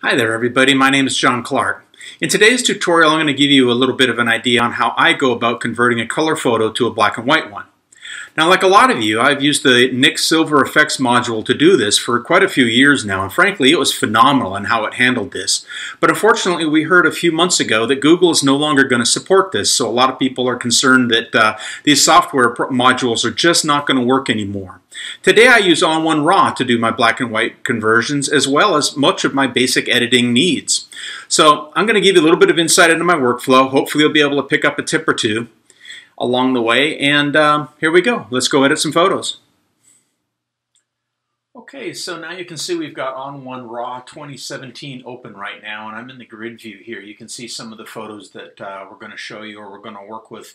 Hi there everybody, my name is John Clark. In today's tutorial I'm going to give you a little bit of an idea on how I go about converting a color photo to a black and white one. Now like a lot of you, I've used the Nik Silver Efex module to do this for quite a few years now, and frankly it was phenomenal in how it handled this. But unfortunately we heard a few months ago that Google is no longer going to support this, so a lot of people are concerned that uh, these software modules are just not going to work anymore. Today I use ON1 RAW to do my black and white conversions as well as much of my basic editing needs. So I'm going to give you a little bit of insight into my workflow. Hopefully you'll be able to pick up a tip or two along the way. And um, here we go. Let's go edit some photos. Okay, so now you can see we've got ON1 RAW 2017 open right now, and I'm in the grid view here. You can see some of the photos that uh, we're going to show you or we're going to work with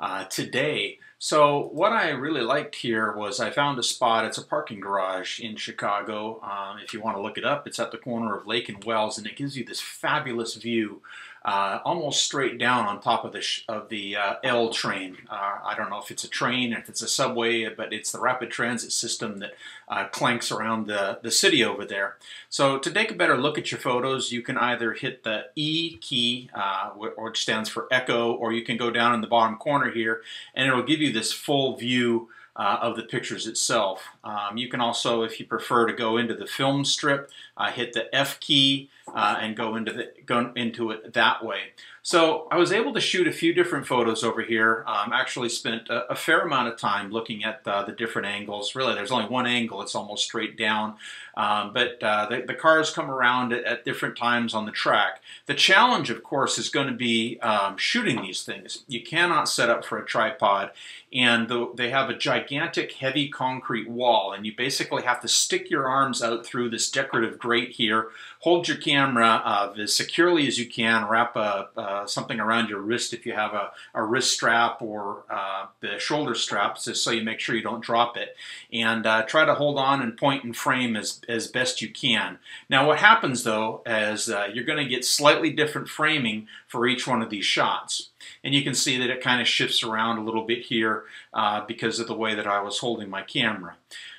uh, today. So what I really liked here was I found a spot, it's a parking garage in Chicago. Um, if you want to look it up, it's at the corner of Lake and Wells, and it gives you this fabulous view uh, almost straight down on top of the of the uh, L train. Uh, I don't know if it's a train, if it's a subway, but it's the rapid transit system that uh, clanks around the, the city over there. So to take a better look at your photos, you can either hit the E key, uh, which stands for echo, or you can go down in the bottom corner here, and it'll give you this full view uh, of the pictures itself. Um, you can also, if you prefer to go into the film strip, uh, hit the F key uh, and go into the go into it that way. So I was able to shoot a few different photos over here. Um, actually spent a, a, fair amount of time looking at uh, the different angles. Really, there's only one angle. It's almost straight down. Um, but uh, the, the, cars come around at, at, different times on the track. The challenge, of course, is going to be um, shooting these things. You cannot set up for a tripod. And the, they have a gigantic, heavy concrete wall. And you basically have to stick your arms out through this decorative grate here, hold your camera uh, as securely as you can, wrap a, uh, something around your wrist if you have a, a wrist strap or uh, the shoulder straps, just so you make sure you don't drop it. And uh, try to hold on and point and frame as, as best you can. Now what happens though is uh, you're going to get slightly different framing for each one of these shots. And you can see that it kind of shifts around a little bit here uh, because of the way that I was holding my camera.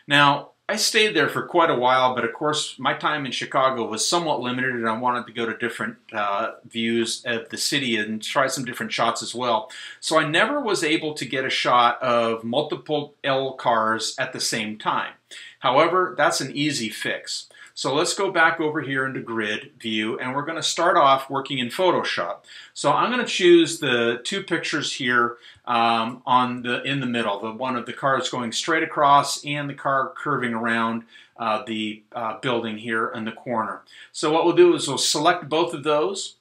Now, I stayed there for quite a while, but of course my time in Chicago was somewhat limited and I wanted to go to different uh, views of the city and try some different shots as well. So I never was able to get a shot of multiple L cars at the same time. However, that's an easy fix. So let's go back over here into grid view and we're going to start off working in Photoshop. So I'm going to choose the two pictures here um, on the in the middle, the one of the cars going straight across and the car curving around uh, the uh, building here in the corner. So what we'll do is we'll select both of those.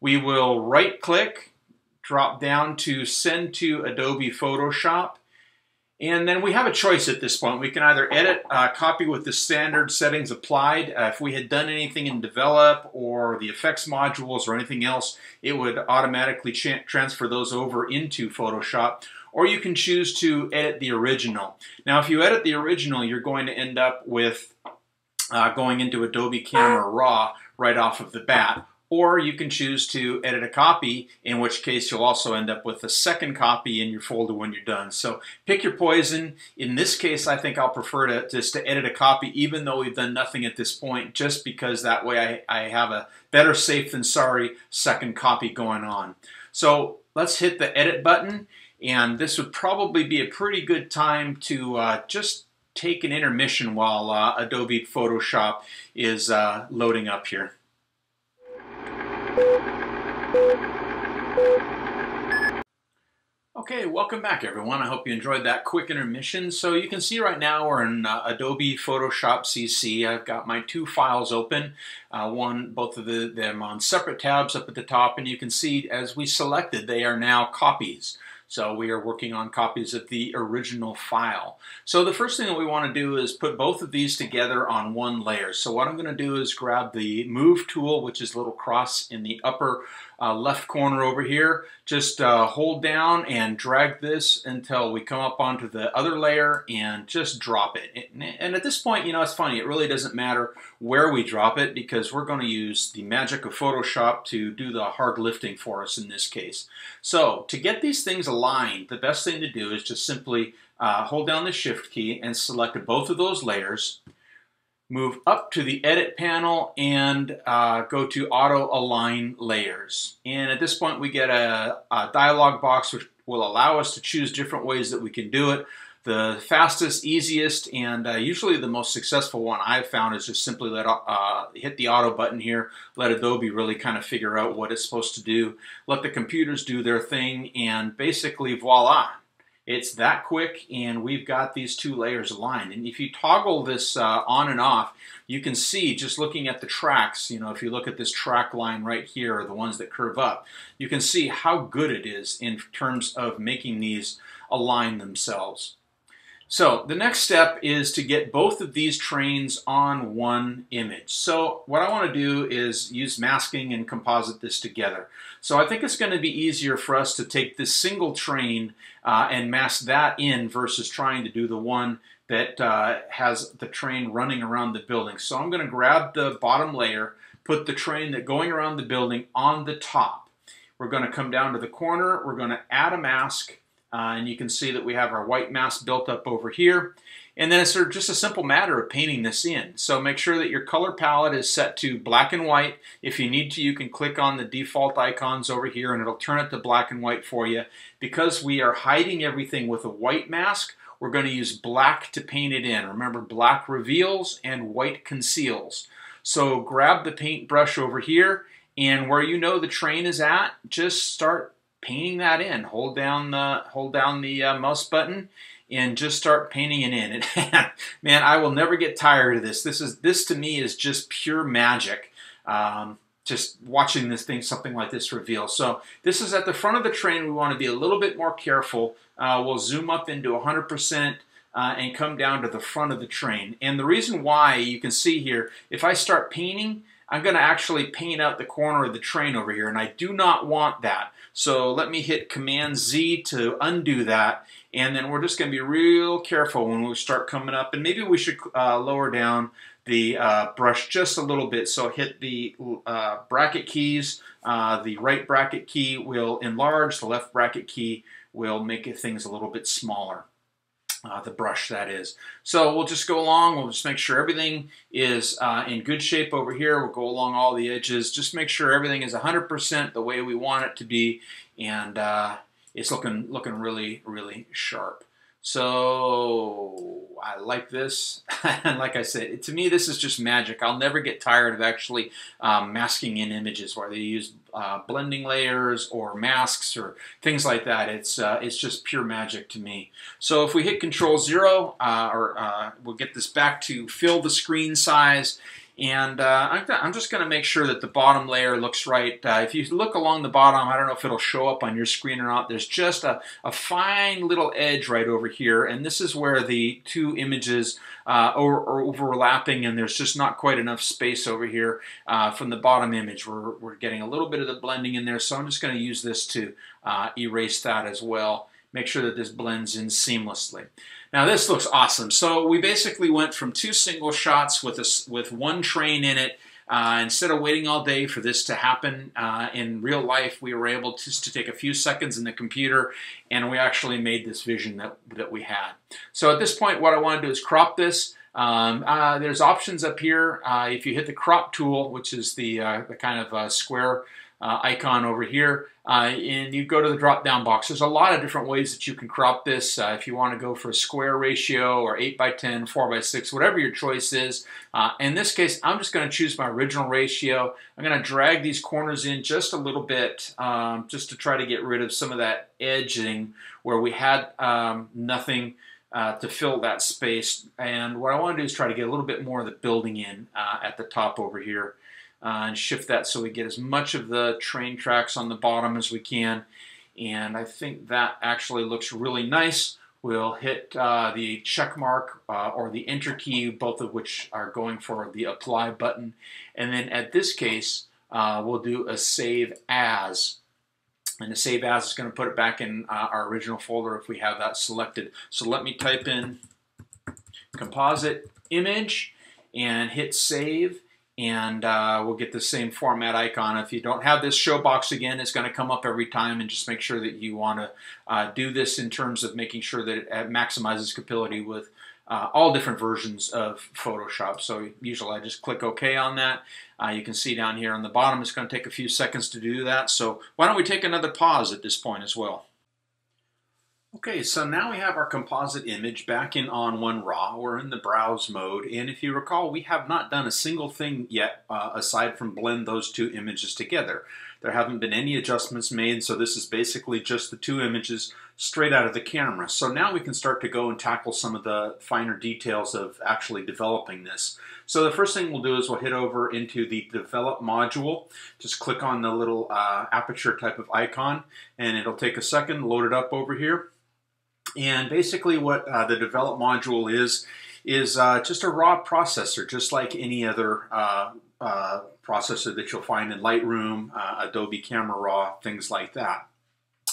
We will right click, drop down to send to Adobe Photoshop and then we have a choice at this point. We can either edit, uh, copy with the standard settings applied. Uh, if we had done anything in Develop or the effects modules or anything else, it would automatically transfer those over into Photoshop. Or you can choose to edit the original. Now, if you edit the original, you're going to end up with uh, going into Adobe Camera Raw right off of the bat or you can choose to edit a copy, in which case you'll also end up with a second copy in your folder when you're done. So pick your poison. In this case, I think I'll prefer to just to edit a copy, even though we've done nothing at this point, just because that way I, I have a better safe than sorry second copy going on. So let's hit the edit button, and this would probably be a pretty good time to uh, just take an intermission while uh, Adobe Photoshop is uh, loading up here. Okay, welcome back everyone. I hope you enjoyed that quick intermission. So you can see right now we're in uh, Adobe Photoshop CC. I've got my two files open, uh, one, both of the, them on separate tabs up at the top, and you can see as we selected, they are now copies. So we are working on copies of the original file. So the first thing that we want to do is put both of these together on one layer. So what I'm going to do is grab the Move tool, which is a little cross in the upper uh, left corner over here. Just uh, hold down and drag this until we come up onto the other layer and just drop it. And at this point, you know, it's funny, it really doesn't matter where we drop it because we're going to use the magic of Photoshop to do the hard lifting for us in this case. So to get these things aligned, the best thing to do is just simply uh, hold down the Shift key and select both of those layers move up to the edit panel and uh, go to auto align layers. And at this point we get a, a dialog box which will allow us to choose different ways that we can do it. The fastest, easiest, and uh, usually the most successful one I've found is just simply let uh, hit the auto button here, let Adobe really kind of figure out what it's supposed to do, let the computers do their thing, and basically voila, it's that quick and we've got these two layers aligned. And if you toggle this uh, on and off, you can see just looking at the tracks, you know, if you look at this track line right here, the ones that curve up, you can see how good it is in terms of making these align themselves. So the next step is to get both of these trains on one image. So what I want to do is use masking and composite this together. So I think it's going to be easier for us to take this single train uh, and mask that in versus trying to do the one that uh, has the train running around the building. So I'm going to grab the bottom layer, put the train that going around the building on the top. We're going to come down to the corner, we're going to add a mask, uh, and you can see that we have our white mask built up over here. And then it's sort of just a simple matter of painting this in. So make sure that your color palette is set to black and white. If you need to, you can click on the default icons over here and it'll turn it to black and white for you. Because we are hiding everything with a white mask, we're going to use black to paint it in. Remember, black reveals and white conceals. So grab the paintbrush over here and where you know the train is at, just start painting that in. Hold down the hold down the uh, mouse button and just start painting it in. And man, I will never get tired of this. This is this to me is just pure magic. Um, just watching this thing, something like this reveal. So this is at the front of the train. We want to be a little bit more careful. Uh, we'll zoom up into 100% uh, and come down to the front of the train. And the reason why you can see here, if I start painting, I'm going to actually paint out the corner of the train over here, and I do not want that. So let me hit Command Z to undo that, and then we're just going to be real careful when we start coming up, and maybe we should uh, lower down the uh, brush just a little bit. So hit the uh, bracket keys. Uh, the right bracket key will enlarge, the left bracket key will make things a little bit smaller uh, the brush that is. So we'll just go along, we'll just make sure everything is uh, in good shape over here. We'll go along all the edges, just make sure everything is 100% the way we want it to be and uh, it's looking, looking really, really sharp. So I like this, and like I said, to me this is just magic. I'll never get tired of actually um, masking in images where they use uh, blending layers or masks or things like that. It's uh, it's just pure magic to me. So if we hit Control Zero, uh, or uh, we'll get this back to fill the screen size, and uh, I'm, just going to make sure that the bottom layer looks right. Uh, if you look along the bottom, I don't know if it'll show up on your screen or not, there's just a, a fine little edge right over here. And this is where the two images uh, are, are, overlapping and there's just not quite enough space over here uh, from the bottom image. We're, we're getting a little bit of the blending in there, so I'm just going to use this to uh, erase that as well. Make sure that this blends in seamlessly. Now this looks awesome. So we basically went from two single shots with, a, with one train in it. Uh, instead of waiting all day for this to happen uh, in real life, we were able to, to take a few seconds in the computer and we actually made this vision that, that we had. So at this point, what I want to do is crop this. Um, uh, there's options up here. Uh, if you hit the crop tool, which is the, uh, the kind of uh, square uh, icon over here uh, and you go to the drop down box. There's a lot of different ways that you can crop this uh, if you want to go for a square ratio or 8 by 10, 4 by 6, whatever your choice is. Uh, in this case, I'm just going to choose my original ratio. I'm going to drag these corners in just a little bit um, just to try to get rid of some of that edging where we had um, nothing uh, to fill that space. And what I want to do is try to get a little bit more of the building in uh, at the top over here uh, and shift that so we get as much of the train tracks on the bottom as we can. And I think that actually looks really nice. We'll hit uh, the check mark uh, or the enter key, both of which are going for the apply button. And then at this case, uh, we'll do a save as. And the save as is going to put it back in uh, our original folder if we have that selected. So let me type in composite image and hit save and uh, we'll get the same format icon. If you don't have this show box again, it's going to come up every time and just make sure that you want to uh, do this in terms of making sure that it maximizes capability with uh, all different versions of Photoshop. So usually I just click OK on that. Uh, you can see down here on the bottom it's going to take a few seconds to do that. So why don't we take another pause at this point as well. Okay, so now we have our composite image back in ON1 RAW. We're in the browse mode, and if you recall, we have not done a single thing yet uh, aside from blend those two images together. There haven't been any adjustments made, so this is basically just the two images straight out of the camera. So now we can start to go and tackle some of the finer details of actually developing this. So the first thing we'll do is we'll hit over into the develop module. Just click on the little uh, aperture type of icon, and it'll take a second, load it up over here. And basically what uh, the develop module is, is uh, just a raw processor, just like any other uh, uh processor that you'll find in Lightroom, uh, Adobe Camera Raw, things like that.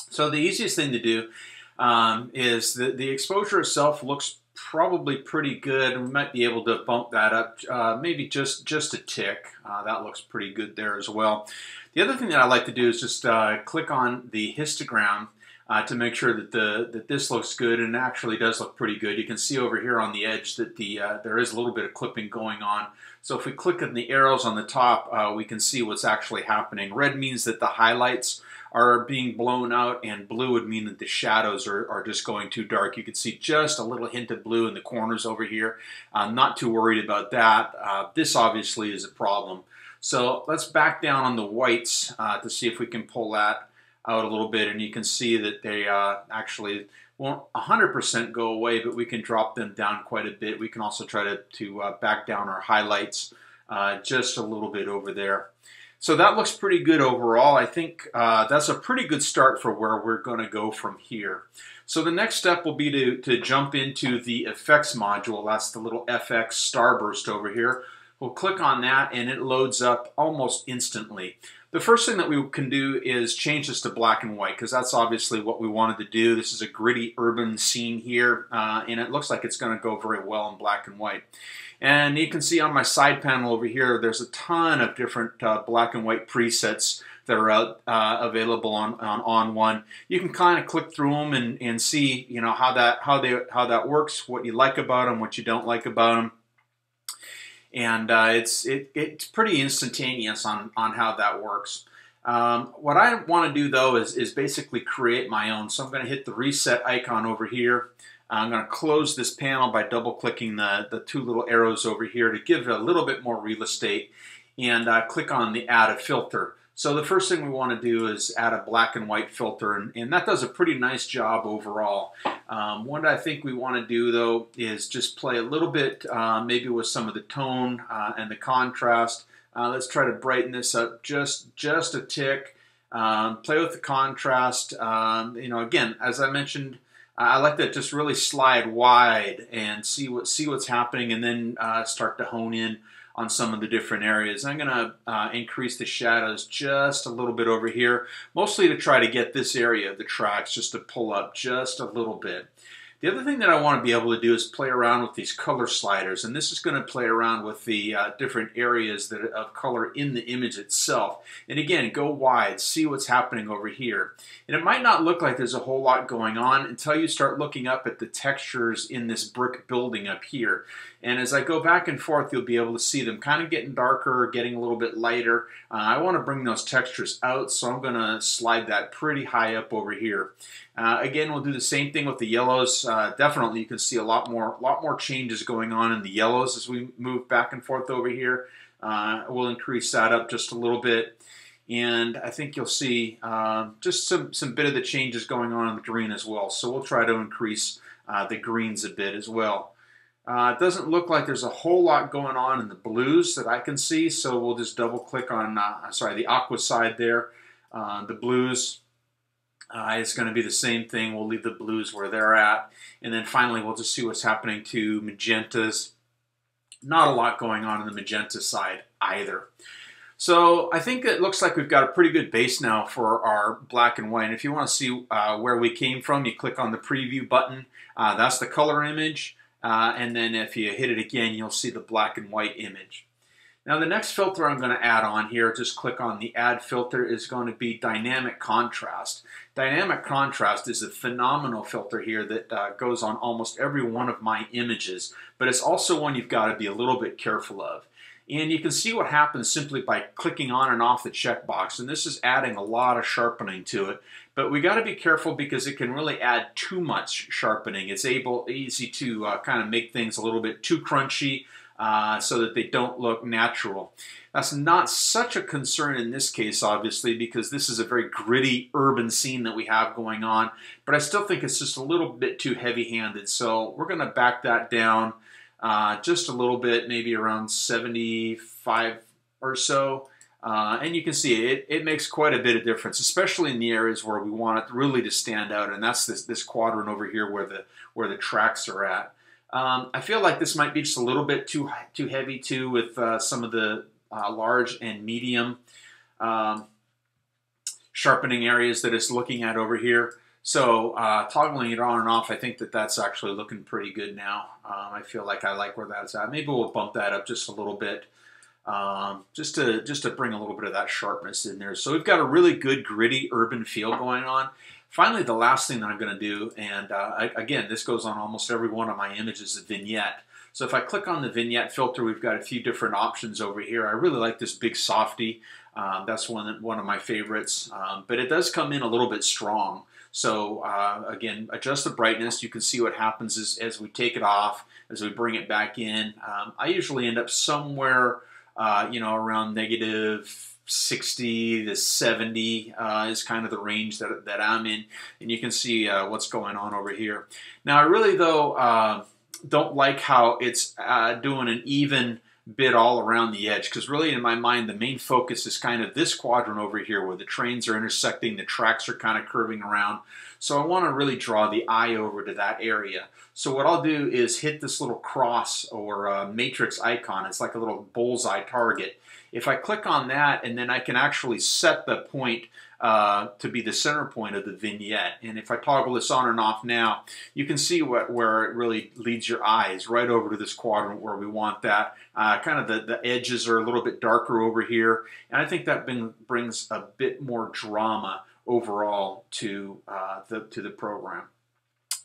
So the easiest thing to do um, is the, the exposure itself looks probably pretty good. We might be able to bump that up uh, maybe just, just a tick. that looks pretty good there as well. The other thing that I like to do is just click on the histogram uh, to make sure that the that this looks good and actually does look pretty good. You can see over here on the edge that the uh, there is a little bit of clipping going on. So if we click on the arrows on the top, uh, we can see what's actually happening. Red means that the highlights are being blown out, and blue would mean that the shadows are, are just going too dark. You can see just a little hint of blue in the corners over here. I'm not too worried about that. Uh, this obviously is a problem. So let's back down on the whites uh, to see if we can pull that out a little bit and you can see that they uh, actually won't 100% go away, but we can drop them down quite a bit. We can also try to, to uh, back down our highlights uh, just a little bit over there. So that looks pretty good overall. I think uh, that's a pretty good start for where we're going to go from here. So the next step will be to, to jump into the effects module. That's the little FX starburst over here. We'll click on that and it loads up almost instantly. The first thing that we can do is change this to black and white because that's obviously what we wanted to do. This is a gritty urban scene here uh, and it looks like it's going to go very well in black and white. And you can see on my side panel over here there's a ton of different uh, black and white presets that are out, uh, available on, on ON1. You can kind of click through them and, and see you know how that how they how that works, what you like about them, what you don't like about them and uh, it's it, it's pretty instantaneous on on how that works. Um, what I want to do though is is basically create my own. So I'm going to hit the reset icon over here. I'm going to close this panel by double clicking the, the two little arrows over here to give it a little bit more real estate and uh, click on the add a filter. So the first thing we want to do is add a black and white filter, and, and that does a pretty nice job overall. Um, what I think we want to do, though, is just play a little bit, uh, maybe with some of the tone uh, and the contrast. Uh, let's try to brighten this up just, just a tick. Um, play with the contrast. Um, you know, again, as I mentioned, I like to just really slide wide and see what see what's happening, and then uh, start to hone in on some of the different areas. I'm going to uh, increase the shadows just a little bit over here, mostly to try to get this area of the tracks just to pull up just a little bit. The other thing that I want to be able to do is play around with these color sliders, and this is going to play around with the uh, different areas that of color in the image itself. And again, go wide, see what's happening over here. And it might not look like there's a whole lot going on until you start looking up at the textures in this brick building up here. And as I go back and forth, you'll be able to see them kind of getting darker, getting a little bit lighter. Uh, I want to bring those textures out, so I'm going to slide that pretty high up over here. Uh, again, we'll do the same thing with the yellows. Uh, definitely, you can see a lot more, lot more changes going on in the yellows as we move back and forth over here. Uh, we'll increase that up just a little bit and I think you'll see uh, just some, some bit of the changes going on in the green as well. So we'll try to increase uh, the greens a bit as well. It doesn't look like there's a whole lot going on in the blues that I can see, so we'll just double click on, sorry, the aqua side there. The blues, uh, it's going to be the same thing. We'll leave the blues where they're at. And then finally, we'll just see what's happening to magentas. Not a lot going on in the magenta side either. So I think it looks like we've got a pretty good base now for our black and white. And if you want to see uh, where we came from, you click on the preview button. Uh, that's the color image. Uh, and then if you hit it again, you'll see the black and white image. Now the next filter I'm going to add on here, just click on the add filter, is going to be dynamic contrast. Dynamic contrast is a phenomenal filter here that uh, goes on almost every one of my images, but it's also one you've got to be a little bit careful of. And you can see what happens simply by clicking on and off the checkbox. And this is adding a lot of sharpening to it. But we got to be careful because it can really add too much sharpening. It's able easy to uh, kind of make things a little bit too crunchy uh, so that they don't look natural. That's not such a concern in this case, obviously, because this is a very gritty urban scene that we have going on. But I still think it's just a little bit too heavy-handed. So we're going to back that down uh, just a little bit, maybe around 75 or so. Uh, and you can see it, it makes quite a bit of difference, especially in the areas where we want it really to stand out. And that's this, this quadrant over here where the, where the tracks are at. Um, I feel like this might be just a little bit too, too heavy too with uh, some of the uh, large and medium um, sharpening areas that it's looking at over here. So uh, toggling it on and off, I think that that's actually looking pretty good now. Um, I feel like I like where that's at. Maybe we'll bump that up just a little bit, um, just to just to bring a little bit of that sharpness in there. So we've got a really good gritty urban feel going on. Finally, the last thing that I'm going to do, and uh, I, again, this goes on almost every one of my images, a vignette. So if I click on the vignette filter, we've got a few different options over here. I really like this big softy. Um, that's one, one of my favorites, um, but it does come in a little bit strong. So uh, again, adjust the brightness. You can see what happens as, as we take it off, as we bring it back in. Um, I usually end up somewhere, uh, you know, around negative 60 to 70 uh, is kind of the range that, that I'm in. And you can see uh, what's going on over here. Now, I really, though, uh, don't like how it's uh, doing an even bit all around the edge because really in my mind the main focus is kind of this quadrant over here where the trains are intersecting the tracks are kind of curving around so I want to really draw the eye over to that area so what I'll do is hit this little cross or uh, matrix icon it's like a little bullseye target if I click on that and then I can actually set the point uh, to be the center point of the vignette. And if I toggle this on and off now, you can see what, where it really leads your eyes right over to this quadrant where we want that. Uh, kind of the, the edges are a little bit darker over here. And I think that brings a bit more drama overall to, uh, the, to the program.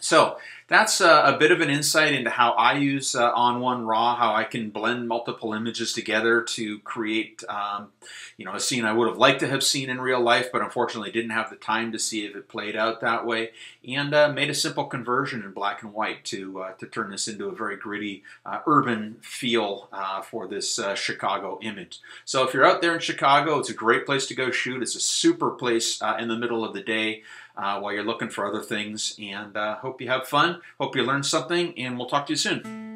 So that's a, a, bit of an insight into how I use uh, ON1 RAW, how I can blend multiple images together to create, um, you know, a scene I would have liked to have seen in real life, but unfortunately didn't have the time to see if it played out that way, and uh, made a simple conversion in black and white to uh, to turn this into a very gritty uh, urban feel uh, for this uh, Chicago image. So if you're out there in Chicago, it's a great place to go shoot. It's a super place in the middle of the day uh, while you're looking for other things. And uh, hope you have fun. Hope you learned something, and we'll talk to you soon.